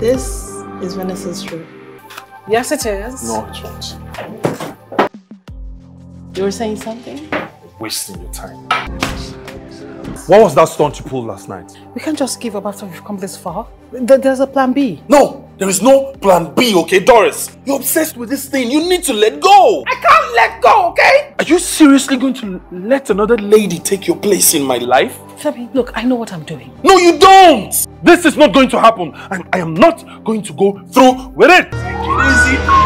This is Vanessa's room. Yes, it is. No, it won't. You were saying something? Wasting your time. What was that stunt you pulled last night? We can't just give up after we've come this far. Th- There's a plan B. No, there is no plan B, okay, Doris? You're obsessed with this thing. You need to let go. I can't let go, okay? Are you seriously going to let another lady take your place in my life? Femi, look, I know what I'm doing. No, you don't! This is not going to happen, and I am not going to go through with it. Take it easy.